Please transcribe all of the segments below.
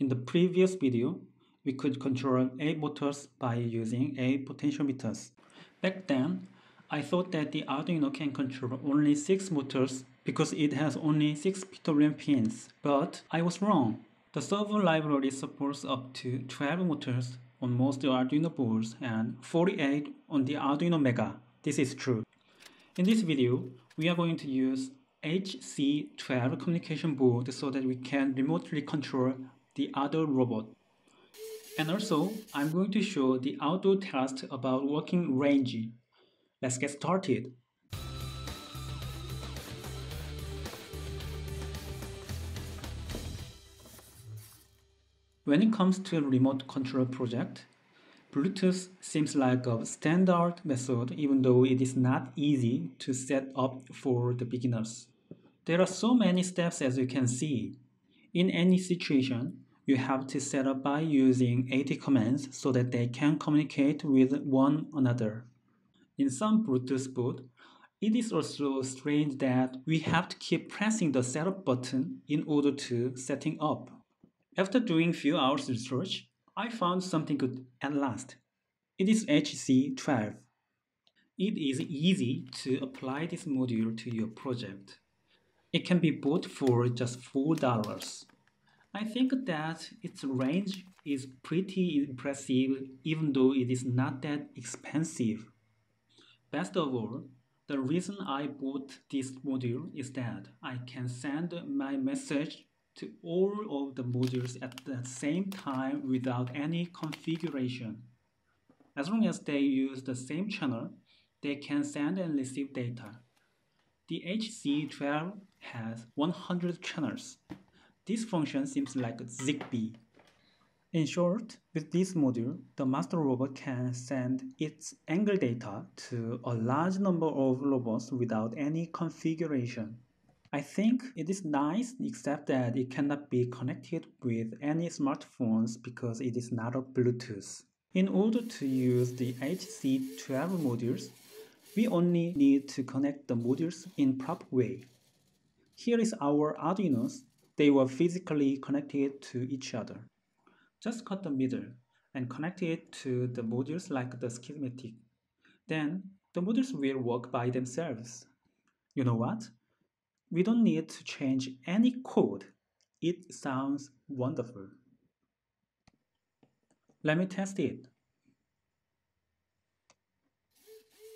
In the previous video, we could control 8 motors by using 8 potentiometers. Back then, I thought that the Arduino can control only 6 motors because it has only 6 PWM pins, but I was wrong. The servo library supports up to 12 motors on most Arduino boards and 48 on the Arduino Mega. This is true. In this video, we are going to use HC12 communication board so that we can remotely control the other robot. And also, I'm going to show the outdoor test about working range. Let's get started. When it comes to remote control project, Bluetooth seems like a standard method even though it is not easy to set up for the beginners. There are so many steps as you can see. In any situation, you have to set up by using AT commands so that they can communicate with one another. In some Bluetooth boot, it is also strange that we have to keep pressing the setup button in order to setting up. After doing few hours research, I found something good at last. It is HC12. It is easy to apply this module to your project. It can be bought for just $4. I think that its range is pretty impressive even though it is not that expensive. Best of all, the reason I bought this module is that I can send my message to all of the modules at the same time without any configuration. As long as they use the same channel, they can send and receive data. The HC12 has 100 channels. This function seems like ZigBee. In short, with this module, the master robot can send its angle data to a large number of robots without any configuration. I think it is nice except that it cannot be connected with any smartphones because it is not a Bluetooth. In order to use the HC12 modules, we only need to connect the modules in proper way. Here is our Arduinos. They were physically connected to each other. Just cut the middle and connect it to the modules like the schematic. Then the modules will work by themselves. You know what? We don't need to change any code. It sounds wonderful. Let me test it.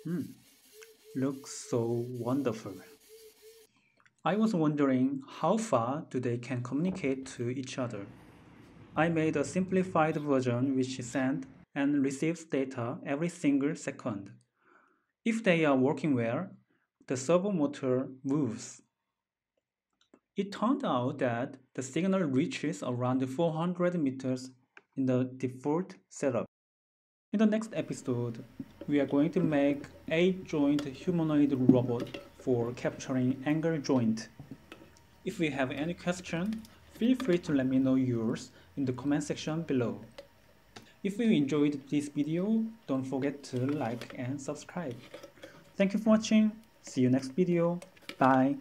Hmm, looks so wonderful. I was wondering how far do they can communicate to each other. I made a simplified version which sends and receives data every single second. If they are working well, the servo motor moves. It turned out that the signal reaches around 400 meters in the default setup. In the next episode, we are going to make a joint humanoid robot for capturing angle joint. If you have any question, feel free to let me know yours in the comment section below. If you enjoyed this video, don't forget to like and subscribe. Thank you for watching. See you next video. Bye.